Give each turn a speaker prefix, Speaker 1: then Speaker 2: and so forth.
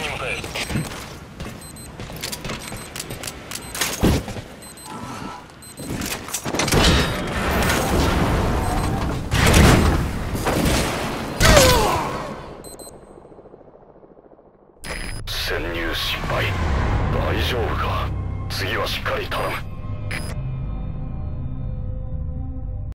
Speaker 1: 確認